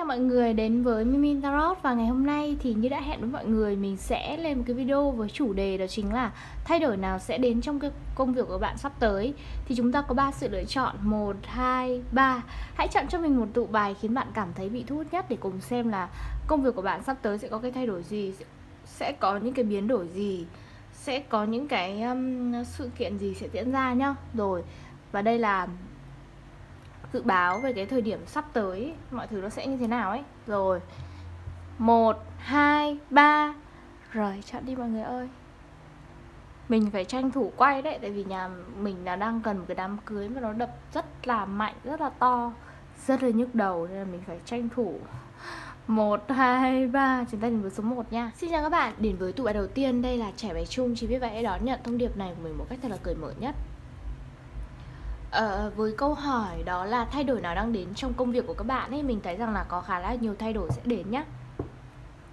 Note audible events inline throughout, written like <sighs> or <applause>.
chào mọi người đến với Mimin Tarot. Và ngày hôm nay thì như đã hẹn với mọi người mình sẽ lên một cái video với chủ đề đó chính là thay đổi nào sẽ đến trong cái công việc của bạn sắp tới. Thì chúng ta có ba sự lựa chọn. 1, 2, 3 hãy chọn cho mình một tụ bài khiến bạn cảm thấy bị thu hút nhất để cùng xem là công việc của bạn sắp tới sẽ có cái thay đổi gì sẽ có những cái biến đổi gì sẽ có những cái um, sự kiện gì sẽ diễn ra nhá. Rồi và đây là dự báo về cái thời điểm sắp tới mọi thứ nó sẽ như thế nào ấy. Rồi một hai ba. Rồi chọn đi mọi người ơi. Mình phải tranh thủ quay đấy tại vì nhà mình là đang cần một cái đám cưới mà nó đập rất là mạnh rất là to rất là nhức đầu nên là mình phải tranh thủ. Một hai ba. Chúng ta đến với số 1 nha. Xin chào các bạn, đến với tụ bài đầu tiên Đây là trẻ bé chung. Chỉ biết vậy đón nhận thông điệp này của mình một cách thật là cởi mở nhất. Ờ, với câu hỏi đó là thay đổi nào đang đến trong công việc của các bạn ấy mình thấy rằng là có khá là nhiều thay đổi sẽ đến nhá.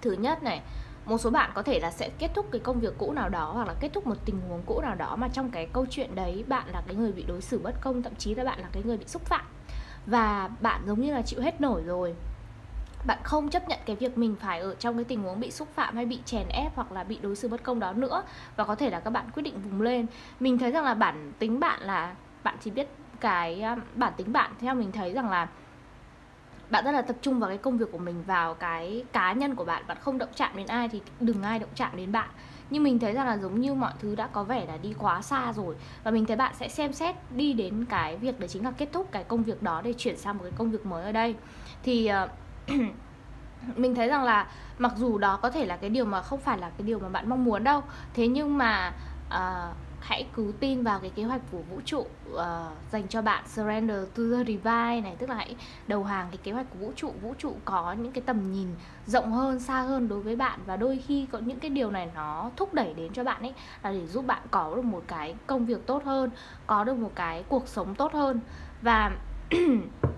Thứ nhất này một số bạn có thể là sẽ kết thúc cái công việc cũ nào đó hoặc là kết thúc một tình huống cũ nào đó mà trong cái câu chuyện đấy bạn là cái người bị đối xử bất công thậm chí là bạn là cái người bị xúc phạm. Và bạn giống như là chịu hết nổi rồi. Bạn không chấp nhận cái việc mình phải ở trong cái tình huống bị xúc phạm hay bị chèn ép hoặc là bị đối xử bất công đó nữa và có thể là các bạn quyết định vùng lên. Mình thấy rằng là bản tính bạn là bạn chỉ biết cái à, bản tính bạn. Theo mình thấy rằng là bạn rất là tập trung vào cái công việc của mình vào cái cá nhân của bạn. Bạn không động chạm đến ai thì đừng ai động chạm đến bạn. Nhưng mình thấy rằng là giống như mọi thứ đã có vẻ là đi quá xa rồi. Và mình thấy bạn sẽ xem xét đi đến cái việc đấy chính là kết thúc cái công việc đó để chuyển sang một cái công việc mới ở đây. Thì uh, <clears throat> mình thấy rằng là mặc dù đó có thể là cái điều mà không phải là cái điều mà bạn mong muốn đâu. Thế nhưng mà uh, hãy cứ tin vào cái kế hoạch của vũ trụ uh, dành cho bạn surrender to the divine này tức là hãy đầu hàng cái kế hoạch của vũ trụ. Vũ trụ có những cái tầm nhìn rộng hơn xa hơn đối với bạn và đôi khi có những cái điều này nó thúc đẩy đến cho bạn ấy là để giúp bạn có được một cái công việc tốt hơn có được một cái cuộc sống tốt hơn. Và <clears throat>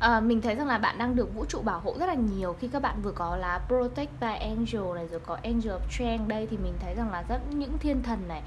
À, mình thấy rằng là bạn đang được vũ trụ bảo hộ rất là nhiều. Khi các bạn vừa có lá Protect by Angel này rồi có Angel of Strength đây thì mình thấy rằng là rất những thiên thần này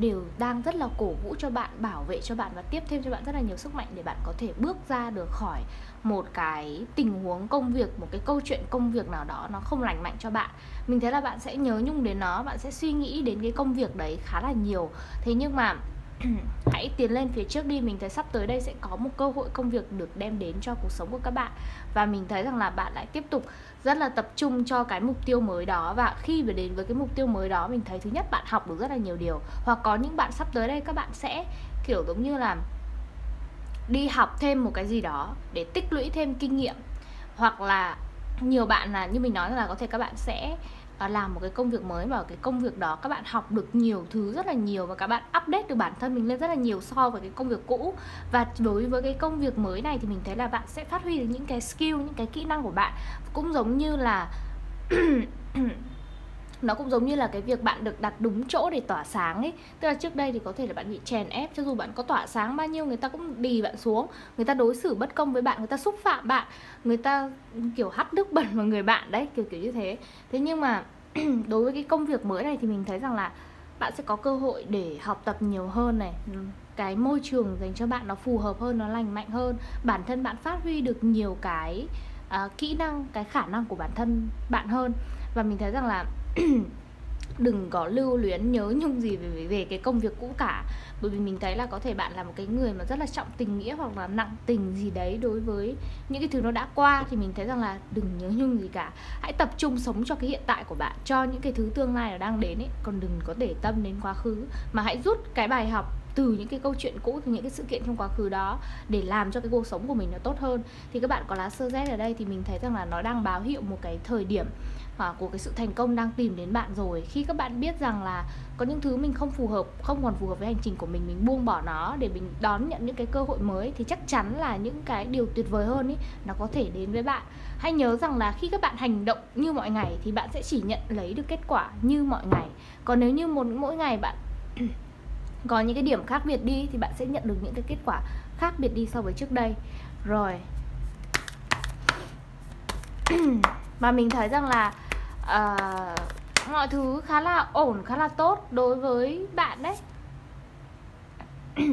đều đang rất là cổ vũ cho bạn bảo vệ cho bạn và tiếp thêm cho bạn rất là nhiều sức mạnh để bạn có thể bước ra được khỏi một cái tình huống công việc một cái câu chuyện công việc nào đó nó không lành mạnh cho bạn. Mình thấy là bạn sẽ nhớ nhung đến nó bạn sẽ suy nghĩ đến cái công việc đấy khá là nhiều. Thế nhưng mà <clears throat> hãy tiến lên phía trước đi, mình thấy sắp tới đây sẽ có một cơ hội công việc được đem đến cho cuộc sống của các bạn. Và mình thấy rằng là bạn lại tiếp tục rất là tập trung cho cái mục tiêu mới đó. Và khi mà đến với cái mục tiêu mới đó, mình thấy thứ nhất bạn học được rất là nhiều điều. Hoặc có những bạn sắp tới đây, các bạn sẽ, kiểu, giống như là đi học thêm một cái gì đó để tích lũy thêm kinh nghiệm. Hoặc là nhiều bạn là, như mình nói là có thể các bạn sẽ làm một cái công việc mới và ở cái công việc đó các bạn học được nhiều thứ rất là nhiều và các bạn update được bản thân mình lên rất là nhiều so với cái công việc cũ. Và đối với cái công việc mới này thì mình thấy là bạn sẽ phát huy được những cái skill, những cái kỹ năng của bạn. Cũng giống như là <clears throat> nó cũng giống như là cái việc bạn được đặt đúng chỗ để tỏa sáng ấy. Tức là trước đây thì có thể là bạn bị chèn ép, cho dù bạn có tỏa sáng bao nhiêu, người ta cũng đì bạn xuống. Người ta đối xử bất công với bạn, người ta xúc phạm bạn, người ta, kiểu, hắt nước bẩn vào người bạn đấy, kiểu kiểu như thế. Thế nhưng mà <clears throat> đối với cái công việc mới này thì mình thấy rằng là bạn sẽ có cơ hội để học tập nhiều hơn này. Cái môi trường dành cho bạn nó phù hợp hơn nó lành mạnh hơn. Bản thân bạn phát huy được nhiều cái uh, kỹ năng cái khả năng của bản thân bạn hơn. Và mình thấy rằng là <clears throat> đừng có lưu luyến, nhớ nhung gì về về cái công việc cũ cả. Bởi vì mình thấy là có thể bạn là một cái người mà rất là trọng tình nghĩa hoặc là nặng tình gì đấy đối với những cái thứ nó đã qua thì mình thấy rằng là đừng nhớ nhung gì cả. Hãy tập trung sống cho cái hiện tại của bạn, cho những cái thứ tương lai nó đang đến ấy. Còn đừng có để tâm đến quá khứ, mà hãy rút cái bài học từ những cái câu chuyện cũ từ những cái sự kiện trong quá khứ đó để làm cho cái cuộc sống của mình nó tốt hơn. Thì các bạn có lá sơ z ở đây thì mình thấy rằng là nó đang báo hiệu một cái thời điểm à, của cái sự thành công đang tìm đến bạn rồi. Khi các bạn biết rằng là có những thứ mình không phù hợp không còn phù hợp với hành trình của mình mình buông bỏ nó để mình đón nhận những cái cơ hội mới thì chắc chắn là những cái điều tuyệt vời hơn ý nó có thể đến với bạn. Hãy nhớ rằng là khi các bạn hành động như mọi ngày thì bạn sẽ chỉ nhận lấy được kết quả như mọi ngày. Còn nếu như một mỗi ngày bạn có những cái điểm khác biệt đi thì bạn sẽ nhận được những cái kết quả khác biệt đi so với trước đây. Rồi. <clears throat> Mà mình thấy rằng là uh, mọi thứ khá là ổn khá là tốt đối với bạn đấy. <clears throat>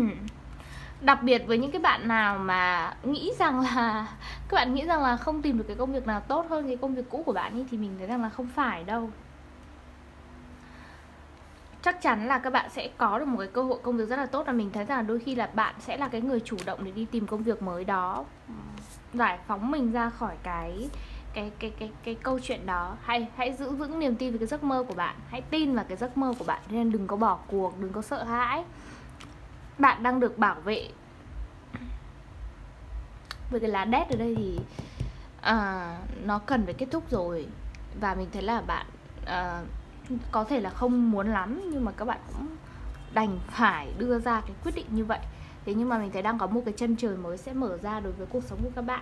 Đặc biệt với những cái bạn nào mà nghĩ rằng là các bạn nghĩ rằng là không tìm được cái công việc nào tốt hơn cái công việc cũ của bạn ý thì mình thấy rằng là không phải đâu chắc chắn là các bạn sẽ có được một cái cơ hội công việc rất là tốt và mình thấy rằng là đôi khi là bạn sẽ là cái người chủ động để đi tìm công việc mới đó. Giải phóng mình ra khỏi cái cái cái cái cái câu chuyện đó. Hãy hãy giữ vững niềm tin về cái giấc mơ của bạn. Hãy tin vào cái giấc mơ của bạn nên đừng có bỏ cuộc đừng có sợ hãi. Bạn đang được bảo vệ với cái lá đét ở đây thì à, nó cần phải kết thúc rồi. Và mình thấy là bạn à, có thể là không muốn lắm, nhưng mà các bạn cũng đành phải đưa ra cái quyết định như vậy. Thế nhưng mà mình thấy đang có một cái chân trời mới sẽ mở ra đối với cuộc sống của các bạn.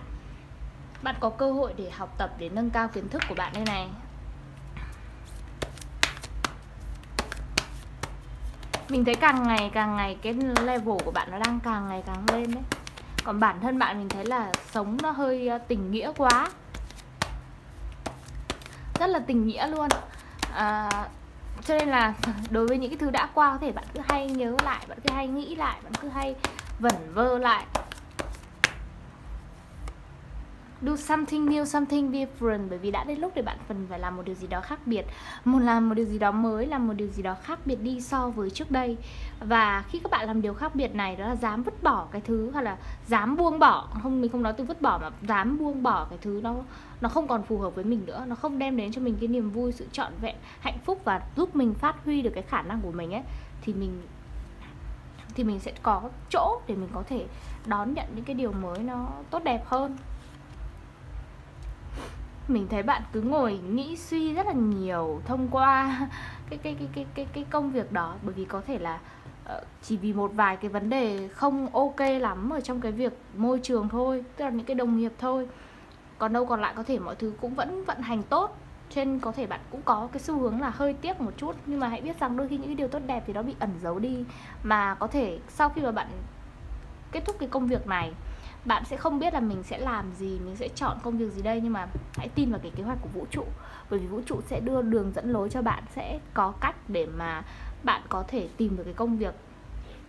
Bạn có cơ hội để học tập, để nâng cao kiến thức của bạn đây này. Mình thấy càng ngày càng ngày cái level của bạn nó đang càng ngày càng lên đấy. Còn bản thân bạn mình thấy là sống nó hơi ờ, tình nghĩa quá. Rất là tình nghĩa luôn à, cho nên là <laughs> đối với những cái thứ đã qua có thể bạn cứ hay nhớ lại bạn cứ hay nghĩ lại bạn cứ hay vẩn vơ lại do something new, something different bởi vì đã đến lúc để bạn cần phải làm một điều gì đó khác biệt, một làm một điều gì đó mới, làm một điều gì đó khác biệt đi so với trước đây. Và khi các bạn làm điều khác biệt này đó là dám vứt bỏ cái thứ hoặc là dám buông bỏ, không mình không nói từ vứt bỏ mà dám buông bỏ cái thứ nó nó không còn phù hợp với mình nữa, nó không đem đến cho mình cái niềm vui, sự trọn vẹn, hạnh phúc và giúp mình phát huy được cái khả năng của mình ấy thì mình thì mình sẽ có chỗ để mình có thể đón nhận những cái điều mới nó tốt đẹp hơn mình thấy bạn cứ ngồi nghĩ suy rất là nhiều thông qua <laughs> cái cái cái cái cái cái công việc đó. Bởi vì có thể là ờ, chỉ vì một vài cái vấn đề không ok lắm ở trong cái việc môi trường thôi, tức là những cái đồng nghiệp thôi. Còn đâu còn lại có thể mọi thứ cũng vẫn vận hành tốt. Trên có thể bạn cũng có cái xu hướng là hơi tiếc một chút. Nhưng mà hãy biết rằng đôi khi những cái điều tốt đẹp thì nó bị ẩn giấu đi. Mà có thể sau khi mà bạn kết thúc cái công việc này bạn sẽ không biết là mình sẽ làm gì, mình sẽ chọn công việc gì đây, nhưng mà hãy tin vào cái kế hoạch của vũ trụ. Bởi vì vũ trụ sẽ đưa đường dẫn lối cho bạn, sẽ có cách để mà bạn có thể tìm được cái công việc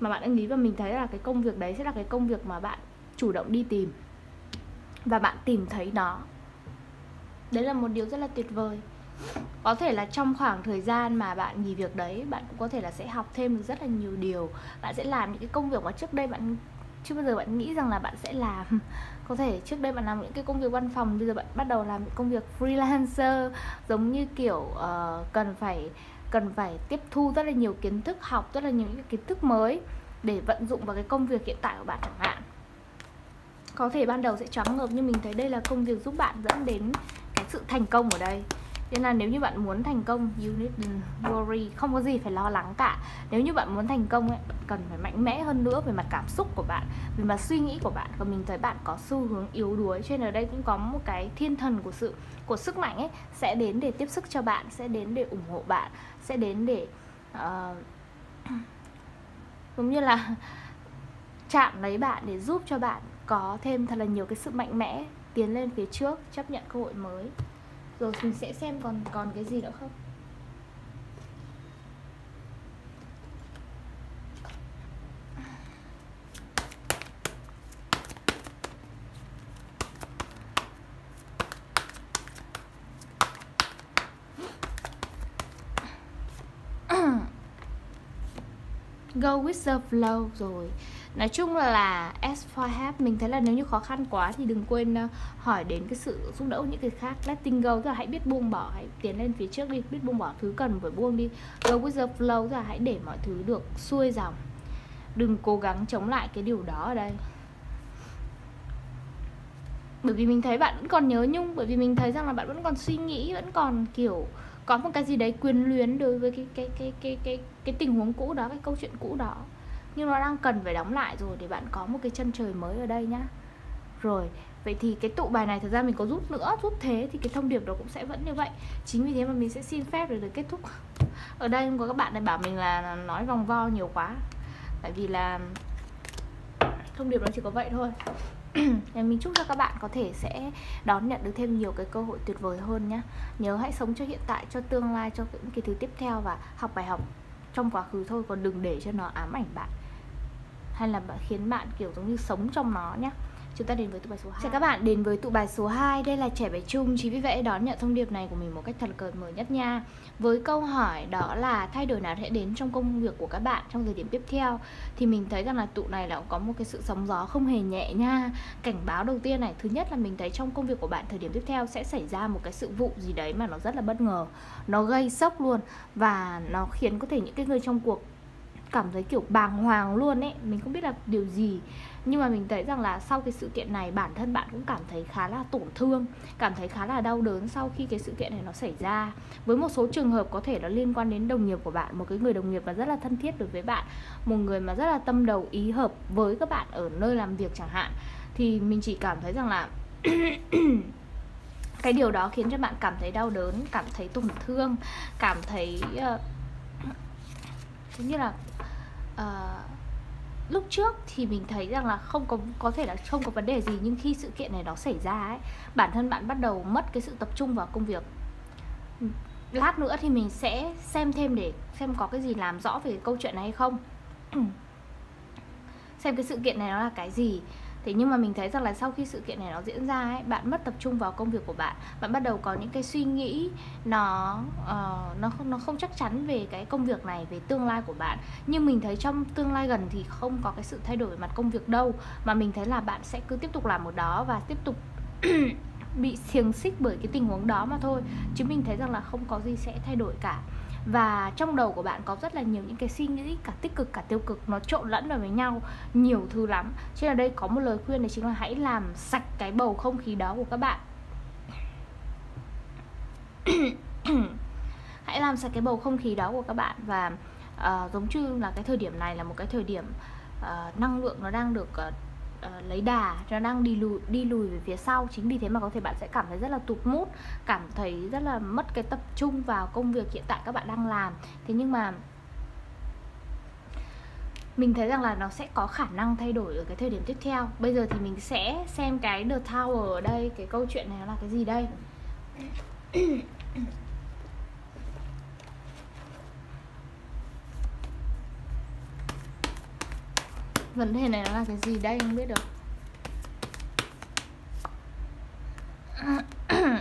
mà bạn đang nghĩ. Và mình thấy là cái công việc đấy sẽ là cái công việc mà bạn chủ động đi tìm. Và bạn tìm thấy nó. Đấy là một điều rất là tuyệt vời. Có thể là trong khoảng thời gian mà bạn nghỉ việc đấy, bạn cũng có thể là sẽ học thêm được rất là nhiều điều. Bạn sẽ làm những cái công việc mà trước đây bạn chưa bao giờ bạn nghĩ rằng là bạn sẽ làm <laughs> có thể trước đây bạn làm những cái công việc văn phòng bây giờ bạn bắt đầu làm những công việc freelancer <laughs> giống như kiểu uh, cần phải cần phải tiếp thu rất là nhiều kiến thức học rất là nhiều những kiến thức mới để vận dụng vào cái công việc hiện tại của bạn chẳng hạn. Có thể ban đầu sẽ choáng ngợp nhưng mình thấy đây là công việc giúp bạn dẫn đến cái sự thành công ở đây nên là nếu như bạn muốn thành công you need worry. Không có gì phải lo lắng cả. Nếu như bạn muốn thành công ấy bạn cần phải mạnh mẽ hơn nữa về mặt cảm xúc của bạn về mặt suy nghĩ của bạn. Và mình thấy bạn có xu hướng yếu đuối cho nên ở đây cũng có một cái thiên thần của sự của sức mạnh ấy sẽ đến để tiếp sức cho bạn sẽ đến để ủng hộ bạn sẽ đến để ờ, <clears throat> uh, giống như là <laughs> chạm lấy bạn để giúp cho bạn có thêm thật là nhiều cái sự mạnh mẽ tiến lên phía trước chấp nhận cơ hội mới rồi, mình sẽ xem còn còn cái gì nữa không? Go with the flow rồi nói chung là as for help mình thấy là nếu như khó khăn quá thì đừng quên ờ, hỏi đến cái sự giúp đỡ những người khác. Letting go, tức là hãy biết buông bỏ, hãy tiến lên phía trước đi, biết buông bỏ thứ cần phải buông đi. Go with the flow, tức là hãy để mọi thứ được xuôi dòng. Đừng cố gắng chống lại cái điều đó ở đây. Bởi vì mình thấy bạn vẫn còn nhớ nhung, bởi vì mình thấy rằng là bạn vẫn còn suy nghĩ, vẫn còn, kiểu, có một cái gì đấy quyền luyến đối với cái cái cái cái cái cái tình huống cũ đó, cái câu chuyện cũ đó nhưng nó đang cần phải đóng lại rồi để bạn có một cái chân trời mới ở đây nhá. Rồi, vậy thì cái tụ bài này thực ra mình có rút nữa, rút thế thì cái thông điệp đó cũng sẽ vẫn như vậy. Chính vì thế mà mình sẽ xin phép để được kết thúc. Ở đây có các bạn này bảo mình là nói vòng vo nhiều quá. Tại vì là thông điệp nó chỉ có vậy thôi. <clears throat> Nên mình chúc cho các bạn có thể sẽ đón nhận được thêm nhiều cái cơ hội tuyệt vời hơn nhé nhớ hãy sống cho hiện tại, cho tương lai, cho những cái thứ tiếp theo và học bài học trong quá khứ thôi. Còn đừng để cho nó ám ảnh bạn hay là khiến bạn kiểu giống như sống trong nó nhé chúng ta đến với tụ bài số 2 chào các bạn đến với tụ bài số 2 đây là trẻ bài chung chính vì vậy đón nhận thông điệp này của mình một cách thật cởi mở nhất nha. Với câu hỏi đó là thay đổi nào sẽ đến trong công việc của các bạn trong thời điểm tiếp theo? Thì mình thấy rằng là tụ này là có một cái sự sóng gió không hề nhẹ nha. Cảnh báo đầu tiên này thứ nhất là mình thấy trong công việc của bạn thời điểm tiếp theo sẽ xảy ra một cái sự vụ gì đấy mà nó rất là bất ngờ. Nó gây sốc luôn và nó khiến có thể những cái người trong cuộc cảm thấy kiểu bàng hoàng luôn ấy. Mình không biết là điều gì. Nhưng mà mình thấy rằng là sau cái sự kiện này bản thân bạn cũng cảm thấy khá là tổn thương cảm thấy khá là đau đớn sau khi cái sự kiện này nó xảy ra. Với một số trường hợp có thể nó liên quan đến đồng nghiệp của bạn một cái người đồng nghiệp mà rất là thân thiết đối với bạn một người mà rất là tâm đầu ý hợp với các bạn ở nơi làm việc chẳng hạn thì mình chỉ cảm thấy rằng là <clears throat> cái điều đó khiến cho bạn cảm thấy đau đớn cảm thấy tổn thương cảm thấy uh, giống như là uh, lúc trước thì mình thấy rằng là không có có thể là không có vấn đề gì nhưng khi sự kiện này nó xảy ra ấy bản thân bạn bắt đầu mất cái sự tập trung vào công việc. Lát nữa thì mình sẽ xem thêm để xem có cái gì làm rõ về cái câu chuyện này hay không. <clears throat> Xem cái sự kiện này nó là cái gì thế nhưng mà mình thấy rằng là sau khi sự kiện này nó diễn ra ấy bạn mất tập trung vào công việc của bạn. Bạn bắt đầu có những cái suy nghĩ nó uh, nó nó không chắc chắn về cái công việc này về tương lai của bạn. Nhưng mình thấy trong tương lai gần thì không có cái sự thay đổi về mặt công việc đâu. Mà mình thấy là bạn sẽ cứ tiếp tục làm một đó và tiếp tục <clears throat> bị xiềng xích bởi cái tình huống đó mà thôi. Chứ mình thấy rằng là không có gì sẽ thay đổi cả và trong đầu của bạn có rất là nhiều những cái suy nghĩ cả tích cực cả tiêu cực nó trộn lẫn vào với nhau nhiều thứ lắm. Cho nên đây có một lời khuyên đấy chính là hãy làm sạch cái bầu không khí đó của các bạn. <coughs> Hãy làm sạch cái bầu không khí đó của các bạn và uh, giống như là cái thời điểm này là một cái thời điểm uh, năng lượng nó đang được uh, uh, lấy đà nó đang đi lùi đi lùi về phía sau. Chính vì thế mà có thể bạn sẽ cảm thấy rất là tụt mút cảm thấy rất là mất cái tập trung vào công việc hiện tại các bạn đang làm. Thế nhưng mà mình thấy rằng là nó sẽ có khả năng thay đổi ở cái thời điểm tiếp theo. Bây giờ thì mình sẽ xem cái the tower ở đây cái câu chuyện này nó là cái gì đây? <coughs> vấn đề này nó là cái gì đây không biết được. <clears throat>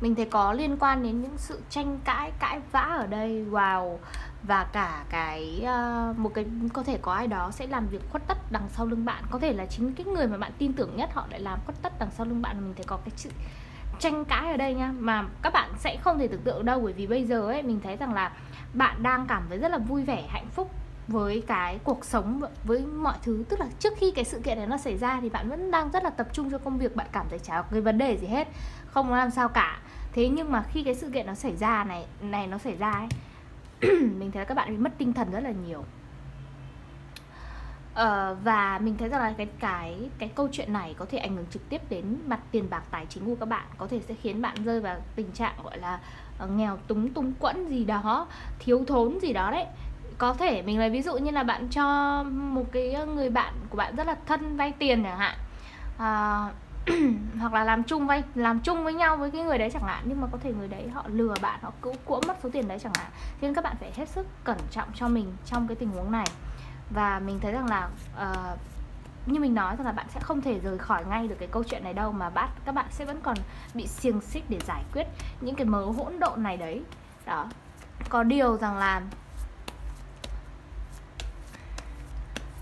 Mình thấy có liên quan đến những sự tranh cãi cãi vã ở đây. Wow. Và cả cái uh, một cái có thể có ai đó sẽ làm việc khuất tất đằng sau lưng bạn. Có thể là chính cái người mà bạn tin tưởng nhất họ lại làm khuất tất đằng sau lưng bạn. Mình thấy có cái sự tranh cãi ở đây nha. Mà các bạn sẽ không thể tưởng tượng đâu. Bởi vì bây giờ ấy mình thấy rằng là bạn đang cảm thấy rất là vui vẻ hạnh phúc với cái cuộc sống với mọi thứ. Tức là trước khi cái sự kiện này nó xảy ra thì bạn vẫn đang rất là tập trung cho công việc bạn cảm thấy chả có cái vấn đề gì hết không làm sao cả. Thế nhưng mà khi cái sự kiện nó xảy ra này này nó xảy ra ấy <clears throat> mình thấy là các bạn bị mất tinh thần rất là nhiều. Ờ, và mình thấy rằng là cái cái cái câu chuyện này có thể ảnh hưởng trực tiếp đến mặt tiền bạc tài chính của các bạn. Có thể sẽ khiến bạn rơi vào tình trạng gọi là ờ, nghèo túng tung quẫn gì đó thiếu thốn gì đó đấy có thể mình lấy ví dụ như là bạn cho một cái ờ, người bạn của bạn rất là thân vay tiền chẳng hạn. À, <clears throat> hoặc là làm chung vay làm chung với nhau với cái người đấy chẳng hạn nhưng mà có thể người đấy họ lừa bạn họ cứu cuỗ mất số tiền đấy chẳng hạn. Nên các bạn phải hết sức cẩn trọng cho mình trong cái tình huống này. Và mình thấy rằng là uh, như mình nói rằng là bạn sẽ không thể rời khỏi ngay được cái câu chuyện này đâu mà bạn các bạn sẽ vẫn còn bị xiềng xích để giải quyết những cái mớ hỗn độn này đấy. Đó. Có điều rằng là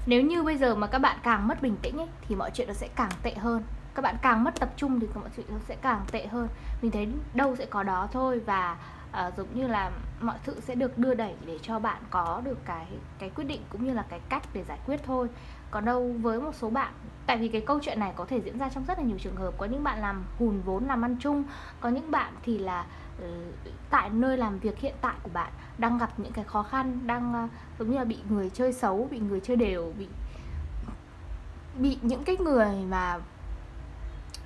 nếu như bây giờ mà các bạn càng mất bình tĩnh ấy, thì mọi chuyện nó sẽ càng tệ hơn. Các bạn càng mất tập trung thì mọi chuyện nó sẽ càng tệ hơn. Mình thấy đâu sẽ có đó thôi và à, giống như là mọi sự sẽ được đưa đẩy để cho bạn có được cái cái quyết định cũng như là cái cách để giải quyết thôi. Còn đâu với một số bạn tại vì cái câu chuyện này có thể diễn ra trong rất là nhiều trường hợp. Có những bạn làm hùn vốn làm ăn chung có những bạn thì là uh, tại nơi làm việc hiện tại của bạn đang gặp những cái khó khăn đang uh, giống như là bị người chơi xấu bị người chơi đều bị bị những cái người mà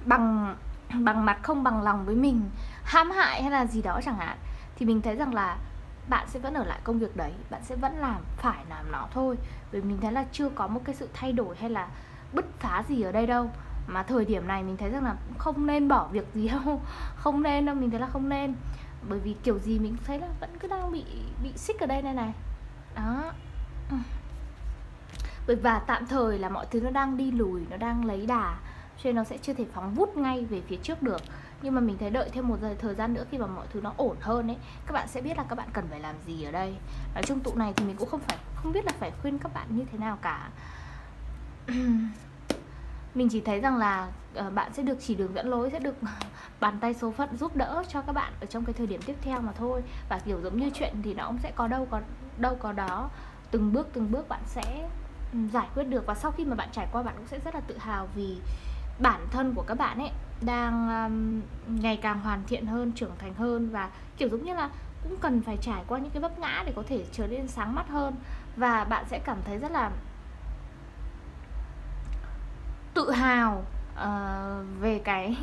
bằng bằng mặt không bằng lòng với mình ham hại hay là gì đó chẳng hạn thì mình thấy rằng là bạn sẽ vẫn ở lại công việc đấy, bạn sẽ vẫn làm, phải làm nó thôi. Vì mình thấy là chưa có một cái sự thay đổi hay là bứt phá gì ở đây đâu. Mà thời điểm này mình thấy rằng là không nên bỏ việc gì đâu, <laughs> không nên đâu, mình thấy là không nên. Bởi vì kiểu gì mình thấy là vẫn cứ đang bị bị xích ở đây này này. Đó. Bởi và tạm thời là mọi thứ nó đang đi lùi, nó đang lấy đà, cho nên nó sẽ chưa thể phóng vút ngay về phía trước được nhưng mà mình thấy đợi thêm một thời gian nữa khi mà mọi thứ nó ổn hơn ấy, các bạn sẽ biết là các bạn cần phải làm gì ở đây. Nói chung tụ này thì mình cũng không phải, không biết là phải khuyên các bạn như thế nào cả. <clears throat> Mình chỉ thấy rằng là ờ, bạn sẽ được chỉ đường dẫn lối, sẽ được <laughs> bàn tay số phận giúp đỡ cho các bạn ở trong cái thời điểm tiếp theo mà thôi. Và kiểu giống như chuyện thì nó cũng sẽ có đâu có đâu có đó. Từng bước từng bước bạn sẽ ừ, giải quyết được. Và sau khi mà bạn trải qua, bạn cũng sẽ rất là tự hào vì bản thân của các bạn ấy đang um, ngày càng hoàn thiện hơn trưởng thành hơn và kiểu giống như là cũng cần phải trải qua những cái vấp ngã để có thể trở nên sáng mắt hơn. Và bạn sẽ cảm thấy rất là tự hào uh, về cái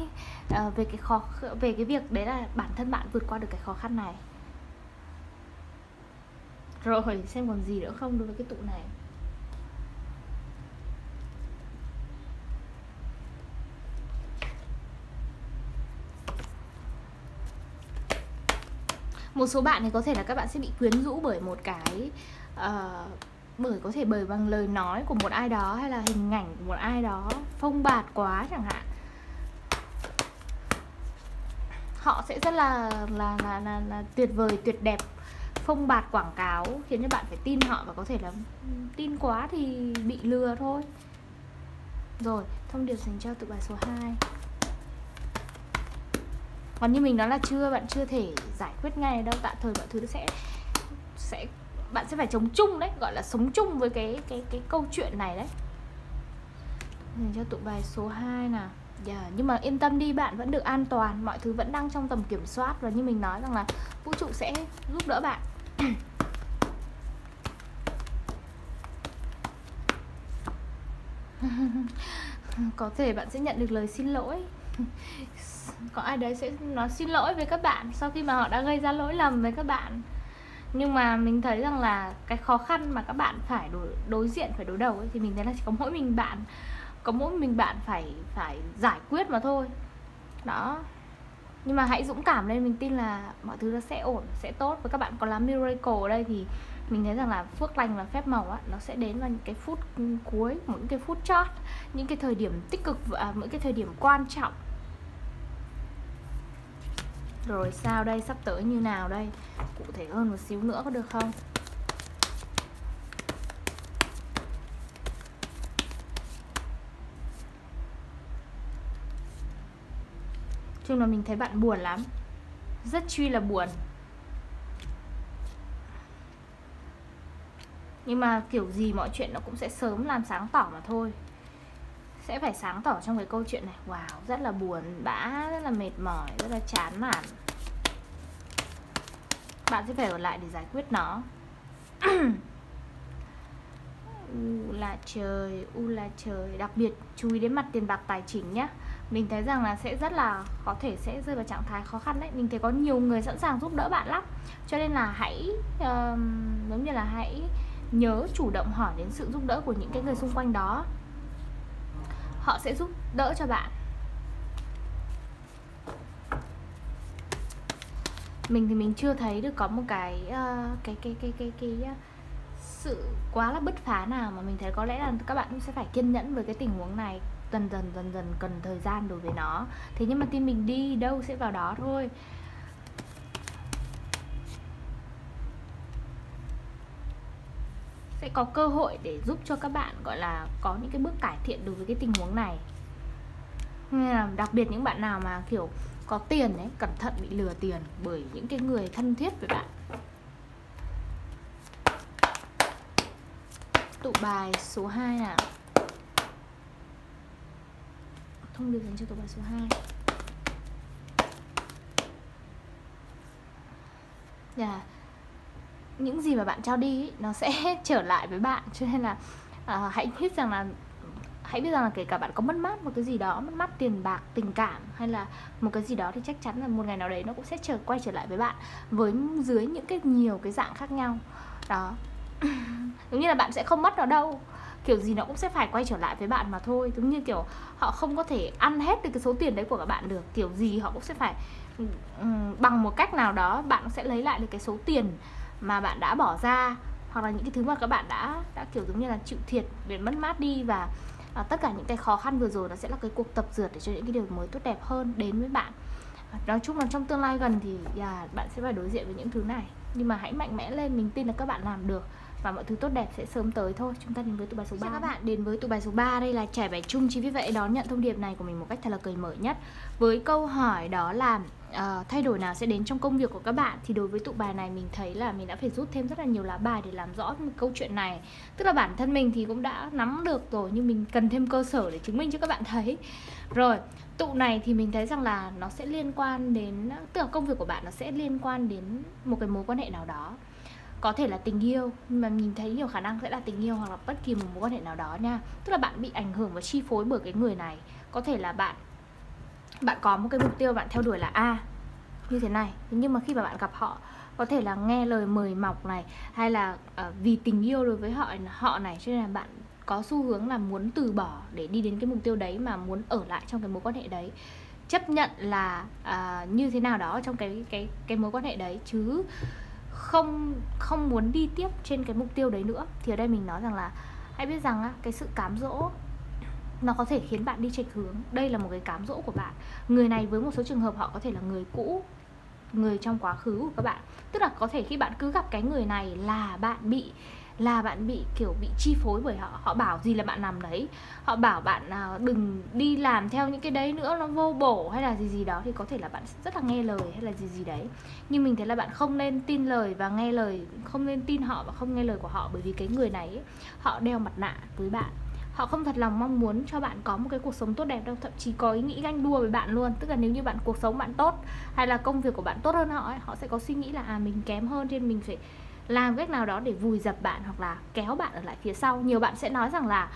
uh, về cái khó về cái việc đấy là bản thân bạn vượt qua được cái khó khăn này. Rồi xem còn gì nữa không đối với cái tụ này? Một số bạn thì có thể là các bạn sẽ bị quyến rũ bởi một cái uh, bởi có thể bởi bằng lời nói của một ai đó hay là hình ảnh của một ai đó phong bạt quá chẳng hạn. Họ sẽ rất là là là là, là tuyệt vời tuyệt đẹp phong bạt quảng cáo khiến cho bạn phải tin họ và có thể là ừ, tin quá thì bị lừa thôi. Rồi thông điệp dành cho tụ bài số 2 còn như mình nói là chưa bạn chưa thể giải quyết ngay đâu. Tạm thời mọi thứ sẽ sẽ bạn sẽ phải chống chung đấy gọi là sống chung với cái cái cái câu chuyện này đấy. Nhìn cho tụ bài số 2 nào. Yeah. nhưng mà yên tâm đi bạn vẫn được an toàn mọi thứ vẫn đang trong tầm kiểm soát. Và như mình nói rằng là vũ trụ sẽ giúp đỡ bạn. <laughs> Có thể bạn sẽ nhận được lời xin lỗi có ai đấy sẽ nói xin lỗi với các bạn sau khi mà họ đã gây ra lỗi lầm với các bạn. Nhưng mà mình thấy rằng là cái khó khăn mà các bạn phải đối, đối diện phải đối đầu ấy, thì mình thấy là chỉ có mỗi mình bạn có mỗi mình bạn phải phải giải quyết mà thôi. Đó. Nhưng mà hãy dũng cảm lên mình tin là mọi thứ nó sẽ ổn sẽ tốt. Và các bạn có làm miracle ở đây thì mình thấy rằng là phước lành và phép màu á nó sẽ đến vào những cái phút cuối những cái phút chót những cái thời điểm tích cực và những cái thời điểm quan trọng rồi, sao đây? Sắp tới như nào đây? Cụ thể hơn một xíu nữa có được không? Chung là mình thấy bạn buồn lắm. Rất truy là buồn. Nhưng mà kiểu gì mọi chuyện nó cũng sẽ sớm làm sáng tỏ mà thôi sẽ phải sáng tỏ trong cái câu chuyện này. Wow rất là buồn bã rất là mệt mỏi rất là chán nản. Bạn sẽ phải ở lại để giải quyết nó. <clears throat> U là trời u là trời. Đặc biệt chú ý đến mặt tiền bạc tài chính nhé mình thấy rằng là sẽ rất là có thể sẽ rơi vào trạng thái khó khăn đấy. Mình thấy có nhiều người sẵn sàng giúp đỡ bạn lắm. Cho nên là hãy uh, giống như là hãy nhớ chủ động hỏi đến sự giúp đỡ của những cái người xung quanh đó họ sẽ giúp đỡ cho bạn. Mình thì mình chưa thấy được có một cái uh, cái cái cái cái cái, uh, sự quá là bứt phá nào mà mình thấy có lẽ là các bạn cũng sẽ phải kiên nhẫn với cái tình huống này dần dần dần dần cần thời gian đối với nó. Thế nhưng mà tin mình đi đâu sẽ vào đó thôi. Sẽ có cơ hội để giúp cho các bạn, gọi là, có những cái bước cải thiện đối với cái tình huống này. Đặc biệt những bạn nào mà, kiểu, có tiền đấy cẩn thận bị lừa tiền bởi những cái người thân thiết với bạn. Tụ bài số 2 nào thông điệp dành cho tụ bài số 2 yeah. Dạ những gì mà bạn trao đi nó sẽ <laughs> trở lại với bạn. Cho nên là à, hãy biết rằng là hãy biết rằng là kể cả bạn có mất mát một cái gì đó mất mát tiền bạc tình cảm hay là một cái gì đó thì chắc chắn là một ngày nào đấy nó cũng sẽ trở quay trở lại với bạn với dưới những cái nhiều cái dạng khác nhau. Đó. <laughs> Giống như là bạn sẽ không mất nó đâu. Kiểu gì nó cũng sẽ phải quay trở lại với bạn mà thôi. Giống như kiểu họ không có thể ăn hết được cái số tiền đấy của các bạn được. Kiểu gì họ cũng sẽ phải ừ, ừ, bằng một cách nào đó bạn sẽ lấy lại được cái số tiền mà bạn đã bỏ ra hoặc là những cái thứ mà các bạn đã đã kiểu giống như là chịu thiệt để mất mát đi và à, tất cả những cái khó khăn vừa rồi nó sẽ là cái cuộc tập dượt để cho những cái điều mới tốt đẹp hơn đến với bạn. À, nói chung là trong tương lai gần thì yeah, bạn sẽ phải đối diện với những thứ này. Nhưng mà hãy mạnh mẽ lên mình tin là các bạn làm được và mọi thứ tốt đẹp sẽ sớm tới thôi. Chúng ta đến với tụ bài số 3 các bạn đến với tụ bài số 3 đây là trải bài chung. Chính vì vậy đón nhận thông điệp này của mình một cách thật là cởi mở nhất. Với câu hỏi đó là uh, thay đổi nào sẽ đến trong công việc của các bạn? Thì đối với tụ bài này mình thấy là mình đã phải rút thêm rất là nhiều lá bài để làm rõ câu chuyện này. Tức là bản thân mình thì cũng đã nắm được rồi nhưng mình cần thêm cơ sở để chứng minh cho các bạn thấy. Rồi tụ này thì mình thấy rằng là nó sẽ liên quan đến tức là công việc của bạn nó sẽ liên quan đến một cái mối quan hệ nào đó có thể là tình yêu nhưng mà nhìn thấy nhiều khả năng sẽ là tình yêu hoặc là bất kỳ một mối quan hệ nào đó nha. Tức là bạn bị ảnh hưởng và chi phối bởi cái người này. Có thể là bạn bạn có một cái mục tiêu bạn theo đuổi là a như thế này. Nhưng mà khi mà bạn gặp họ có thể là nghe lời mời mọc này hay là uh, vì tình yêu đối với họ họ này cho nên là bạn có xu hướng là muốn từ bỏ để đi đến cái mục tiêu đấy mà muốn ở lại trong cái mối quan hệ đấy. Chấp nhận là uh, như thế nào đó trong cái cái cái mối quan hệ đấy. Chứ không không muốn đi tiếp trên cái mục tiêu đấy nữa thì ở đây mình nói rằng là hãy biết rằng á, cái sự cám dỗ nó có thể khiến bạn đi chệch hướng. Đây là một cái cám dỗ của bạn. Người này với một số trường hợp họ có thể là người cũ người trong quá khứ của các bạn. Tức là có thể khi bạn cứ gặp cái người này là bạn bị là bạn bị kiểu bị chi phối bởi họ. Họ bảo gì là bạn làm đấy. Họ bảo bạn à, đừng đi làm theo những cái đấy nữa nó vô bổ hay là gì gì đó thì có thể là bạn rất là nghe lời hay là gì gì đấy. Nhưng mình thấy là bạn không nên tin lời và nghe lời không nên tin họ và không nghe lời của họ bởi vì cái người này họ đeo mặt nạ với bạn. Họ không thật lòng mong muốn cho bạn có một cái cuộc sống tốt đẹp đâu thậm chí có ý nghĩ ganh đua với bạn luôn. Tức là nếu như bạn cuộc sống bạn tốt hay là công việc của bạn tốt hơn họ ấy, họ sẽ có suy nghĩ là à mình kém hơn nên mình phải làm cách nào đó để vùi dập bạn hoặc là kéo bạn ở lại phía sau. Nhiều bạn sẽ nói rằng là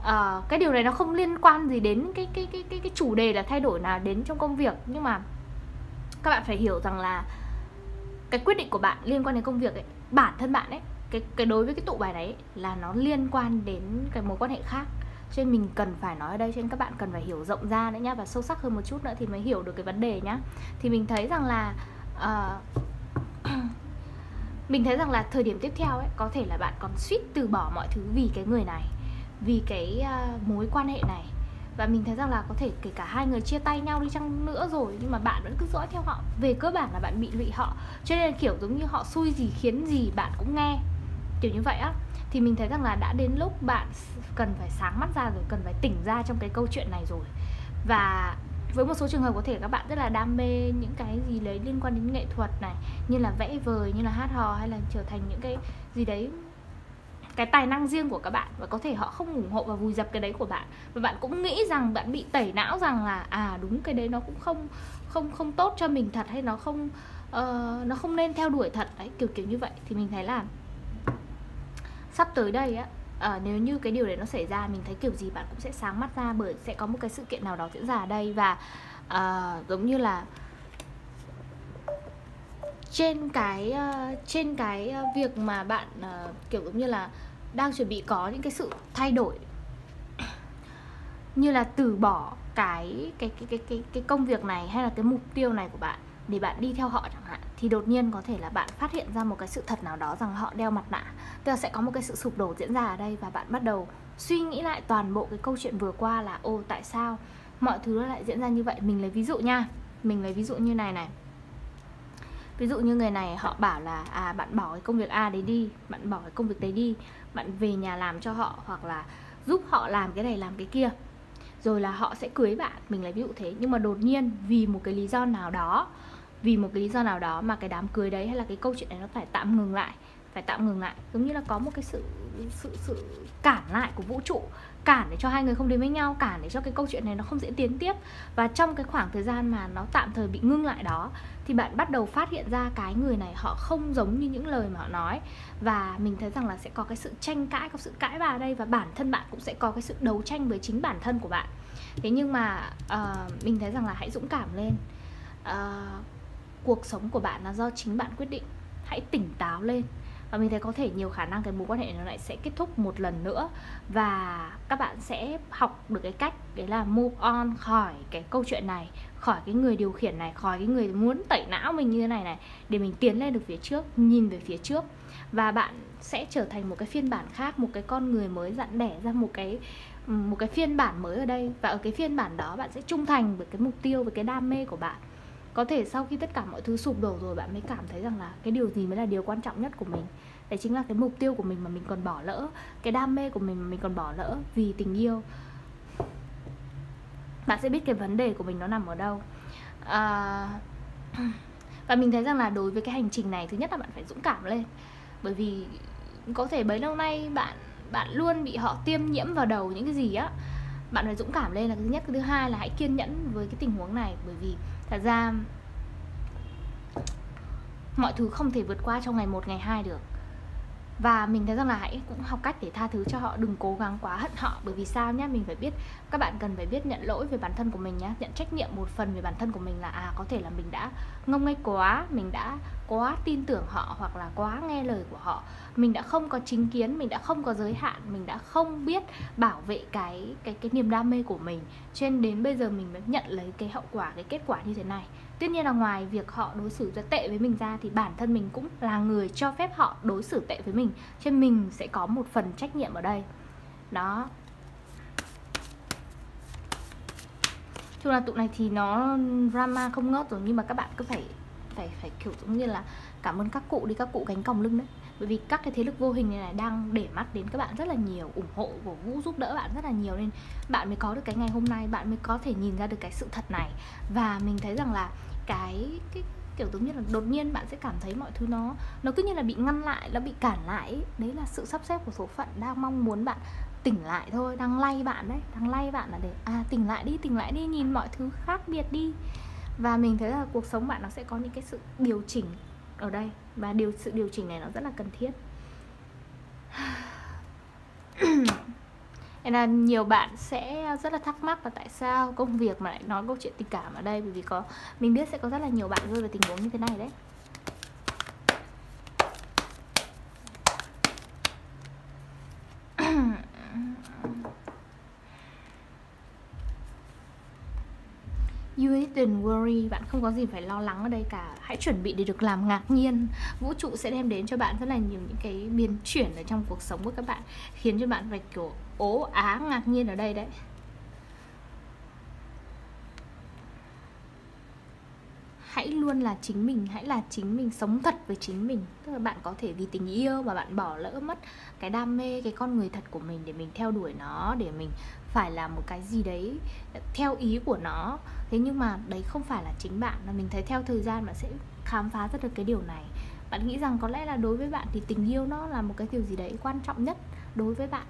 uh, cái điều này nó không liên quan gì đến cái cái cái cái cái chủ đề là thay đổi nào đến trong công việc. Nhưng mà các bạn phải hiểu rằng là cái quyết định của bạn liên quan đến công việc ấy bản thân bạn ấy cái cái đối với cái tụ bài đấy là nó liên quan đến cái mối quan hệ khác. Cho nên mình cần phải nói ở đây cho nên các bạn cần phải hiểu rộng ra nữa nhá và sâu sắc hơn một chút nữa thì mới hiểu được cái vấn đề nhá. Thì mình thấy rằng là uh, mình thấy rằng là thời điểm tiếp theo ấy có thể là bạn còn suýt từ bỏ mọi thứ vì cái người này vì cái uh, mối quan hệ này. Và mình thấy rằng là có thể kể cả hai người chia tay nhau đi chăng nữa rồi nhưng mà bạn vẫn cứ dõi theo họ. Về cơ bản là bạn bị lụy họ cho nên là kiểu giống như họ xui gì khiến gì bạn cũng nghe. Kiểu như vậy á. Thì mình thấy rằng là đã đến lúc bạn cần phải sáng mắt ra rồi cần phải tỉnh ra trong cái câu chuyện này rồi. Và với một số trường hợp có thể các bạn rất là đam mê những cái gì đấy liên quan đến nghệ thuật này như là vẽ vời như là hát hò hay là trở thành những cái gì đấy cái tài năng riêng của các bạn và có thể họ không ủng hộ và vùi dập cái đấy của bạn. Và bạn cũng nghĩ rằng bạn bị tẩy não rằng là à đúng cái đấy nó cũng không không không tốt cho mình thật hay nó không uh, nó không nên theo đuổi thật. Đấy kiểu kiểu như vậy. Thì mình thấy là sắp tới đây á à, nếu như cái điều đấy nó xảy ra mình thấy kiểu gì bạn cũng sẽ sáng mắt ra bởi sẽ có một cái sự kiện nào đó diễn ra ở đây và à, giống như là trên cái uh, trên cái việc mà bạn uh, kiểu giống như là đang chuẩn bị có những cái sự thay đổi như là từ bỏ cái cái cái cái cái cái công việc này hay là cái mục tiêu này của bạn để bạn đi theo họ chẳng hạn, thì đột nhiên có thể là bạn phát hiện ra một cái sự thật nào đó rằng họ đeo mặt nạ. Tức là sẽ có một cái sự sụp đổ diễn ra ở đây và bạn bắt đầu suy nghĩ lại toàn bộ cái câu chuyện vừa qua là ô tại sao mọi thứ lại diễn ra như vậy? Mình lấy ví dụ nha. Mình lấy ví dụ như này này. Ví dụ như người này, họ bảo là à bạn bỏ cái công việc A đấy đi, bạn bỏ cái công việc đấy đi, bạn về nhà làm cho họ hoặc là giúp họ làm cái này, làm cái kia. Rồi là họ sẽ cưới bạn, mình lấy ví dụ thế. Nhưng mà đột nhiên, vì một cái lý do nào đó vì một cái lý do nào đó mà cái đám cưới đấy hay là cái câu chuyện này nó phải tạm ngừng lại phải tạm ngừng lại. Giống như là có một cái sự sự sự cản lại của vũ trụ cản để cho hai người không đến với nhau cản để cho cái câu chuyện này nó không dễ tiến tiếp. Và trong cái khoảng thời gian mà nó tạm thời bị ngưng lại đó thì bạn bắt đầu phát hiện ra cái người này họ không giống như những lời mà họ nói. Và mình thấy rằng là sẽ có cái sự tranh cãi có sự cãi vào đây và bản thân bạn cũng sẽ có cái sự đấu tranh với chính bản thân của bạn. Thế nhưng mà uh, mình thấy rằng là hãy dũng cảm lên. Uh, cuộc sống của bạn là do chính bạn quyết định. Hãy tỉnh táo lên. Và mình thấy có thể nhiều khả năng cái mối quan hệ nó lại sẽ kết thúc một lần nữa. Và các bạn sẽ học được cái cách, đấy là move on khỏi cái câu chuyện này, khỏi cái người điều khiển này, khỏi cái người muốn tẩy não mình như thế này này, để mình tiến lên được phía trước, nhìn về phía trước. Và bạn sẽ trở thành một cái phiên bản khác, một cái con người mới dặn đẻ ra một cái một cái phiên bản mới ở đây. Và ở cái phiên bản đó bạn sẽ trung thành với cái mục tiêu, với cái đam mê của bạn có thể sau khi tất cả mọi thứ sụp đổ rồi bạn mới cảm thấy rằng là cái điều gì mới là điều quan trọng nhất của mình. Đấy chính là cái mục tiêu của mình mà mình còn bỏ lỡ cái đam mê của mình mà mình còn bỏ lỡ vì tình yêu. Bạn sẽ biết cái vấn đề của mình nó nằm ở đâu. À, <clears throat> và mình thấy rằng là đối với cái hành trình này thứ nhất là bạn phải dũng cảm lên. Bởi vì có thể bấy lâu nay bạn bạn luôn bị họ tiêm nhiễm vào đầu những cái gì á bạn phải dũng cảm lên là thứ nhất. Cái thứ hai là hãy kiên nhẫn với cái tình huống này. Bởi vì thật ra mọi thứ không thể vượt qua trong ngày một, ngày hai được và mình thấy rằng là hãy cũng học cách để tha thứ cho họ, đừng cố gắng quá hận họ. Bởi vì sao nhá? Mình phải biết, các bạn cần phải biết nhận lỗi về bản thân của mình nhá. Nhận trách nhiệm một phần về bản thân của mình là à có thể là mình đã ngông nghênh quá, mình đã quá tin tưởng họ hoặc là quá nghe lời của họ. Mình đã không có chính kiến, mình đã không có giới hạn, mình đã không biết bảo vệ cái cái cái niềm đam mê của mình. Cho nên đến bây giờ mình mới nhận lấy cái hậu quả, cái kết quả như thế này. Tất nhiên là ngoài việc họ đối xử rất tệ với mình ra thì bản thân mình cũng là người cho phép họ đối xử tệ với mình. Cho nên mình sẽ có một phần trách nhiệm ở đây. Đó. Chung là tụ này thì nó drama không ngớt rồi, nhưng mà các bạn cứ phải phải phải kiểu giống như là cảm ơn các cụ đi, các cụ gánh còng lưng đấy bởi vì các cái thế lực vô hình này, này đang để mắt đến các bạn rất là nhiều ủng hộ của vũ giúp đỡ bạn rất là nhiều. Nên bạn mới có được cái ngày hôm nay bạn mới có thể nhìn ra được cái sự thật này. Và mình thấy rằng là cái cái kiểu giống như là đột nhiên bạn sẽ cảm thấy mọi thứ nó nó cứ như là bị ngăn lại nó bị cản lại đấy là sự sắp xếp của số phận đang mong muốn bạn tỉnh lại thôi đang lay bạn đấy đang lay bạn là để à tỉnh lại đi tỉnh lại đi nhìn mọi thứ khác biệt đi. Và mình thấy là cuộc sống bạn nó sẽ có những cái sự điều chỉnh ở đây. Và điều, sự điều chỉnh này nó rất là cần thiết. Nên là nhiều bạn sẽ rất là thắc mắc là tại sao công việc mà lại nói câu chuyện tình cảm ở đây. Bởi vì có, mình biết sẽ có rất là nhiều bạn rơi vào tình huống như thế này đấy. You didn't worry, bạn không có gì phải lo lắng ở đây cả. Hãy chuẩn bị để được làm ngạc nhiên. Vũ trụ sẽ đem đến cho bạn rất là nhiều những cái biến chuyển ở trong cuộc sống của các bạn Khiến cho bạn phải kiểu ố á ngạc nhiên ở đây đấy. Hãy luôn là chính mình hãy là chính mình sống thật với chính mình. Tức là bạn có thể vì tình yêu mà bạn bỏ lỡ mất cái đam mê cái con người thật của mình để mình theo đuổi nó để mình phải là một cái gì đấy theo ý của nó. Thế nhưng mà đấy không phải là chính bạn và mình thấy theo thời gian bạn sẽ khám phá ra được cái điều này. Bạn nghĩ rằng có lẽ là đối với bạn thì tình yêu nó là một cái điều gì đấy quan trọng nhất đối với bạn?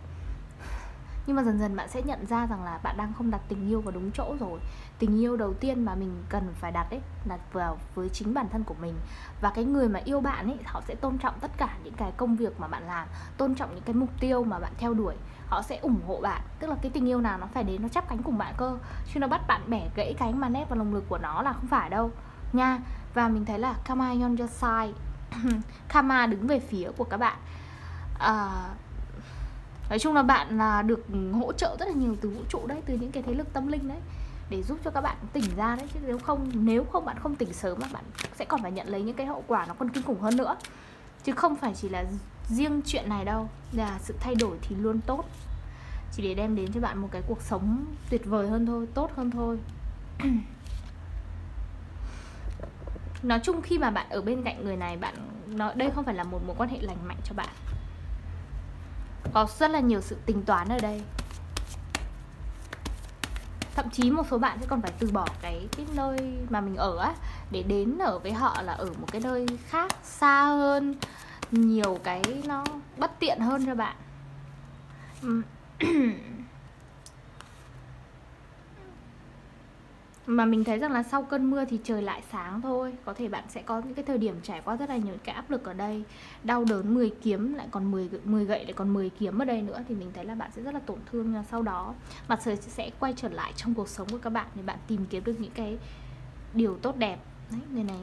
<sighs> Nhưng mà dần dần bạn sẽ nhận ra rằng là bạn đang không đặt tình yêu vào đúng chỗ rồi. Tình yêu đầu tiên mà mình cần phải đặt ấy, đặt vào với chính bản thân của mình. Và cái người mà yêu bạn ấy, họ sẽ tôn trọng tất cả những cái công việc mà bạn làm, tôn trọng những cái mục tiêu mà bạn theo đuổi họ sẽ ủng hộ bạn. Tức là cái tình yêu nào nó phải đến nó chắp cánh cùng bạn cơ. Chứ nó bắt bạn bẻ gãy cánh mà nép vào lồng ngực của nó là không phải đâu. Nha và mình thấy là Kama on your side Kama đứng về phía của các bạn. À, nói chung là bạn là được hỗ trợ rất là nhiều từ vũ trụ đấy từ những cái thế lực tâm linh đấy để giúp cho các bạn tỉnh ra đấy. Chứ nếu không nếu không bạn không tỉnh sớm mà bạn sẽ còn phải nhận lấy những cái hậu quả nó còn kinh khủng hơn nữa. Chứ không phải chỉ là riêng chuyện này đâu. Là sự thay đổi thì luôn tốt. Chỉ để đem đến cho bạn một cái cuộc sống tuyệt vời hơn thôi, tốt hơn thôi. <clears throat> Nói chung khi mà bạn ở bên cạnh người này, bạn nó, đây không phải là một mối quan hệ lành mạnh cho bạn. Có rất là nhiều sự tính toán ở đây. Thậm chí một số bạn sẽ còn phải từ bỏ cái cái nơi mà mình ở á, để đến ở với họ là ở một cái nơi khác, xa hơn nhiều cái nó bất tiện hơn cho bạn. Mà mình thấy rằng là sau cơn mưa thì trời lại sáng thôi. Có thể bạn sẽ có những cái thời điểm trải qua rất là nhiều cái áp lực ở đây. Đau đớn 10 kiếm, lại còn 10 10 gậy, lại còn 10 kiếm ở đây nữa thì mình thấy là bạn sẽ rất là tổn thương. Nha sau đó, mặt trời sẽ quay trở lại trong cuộc sống của các bạn để bạn tìm kiếm được những cái điều tốt đẹp. Đấy, người này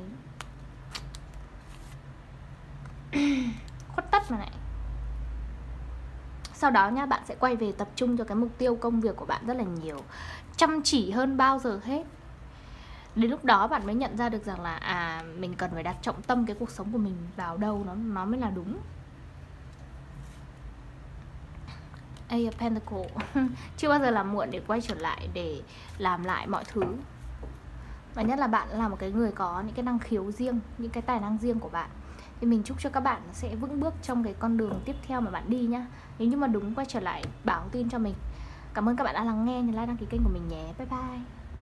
<clears throat> khuất tất mà này. Sau đó nha, bạn sẽ quay về tập trung cho cái mục tiêu công việc của bạn rất là nhiều, chăm chỉ hơn bao giờ hết. Đến lúc đó bạn mới nhận ra được rằng là à mình cần phải đặt trọng tâm cái cuộc sống của mình vào đâu, nó nó mới là đúng. A of Pentacle <laughs> Chưa bao giờ là muộn để quay trở lại, Để làm lại mọi thứ. Và nhất là bạn là một cái người có những cái năng khiếu riêng, Những cái tài năng riêng của bạn. Thì mình chúc cho các bạn sẽ vững bước trong cái con đường tiếp theo mà bạn đi nhá. Nếu như mà đúng quay trở lại báo tin cho mình. Cảm ơn các bạn đã lắng nghe, nhấn like đăng ký kênh của mình nhé. Bye bye.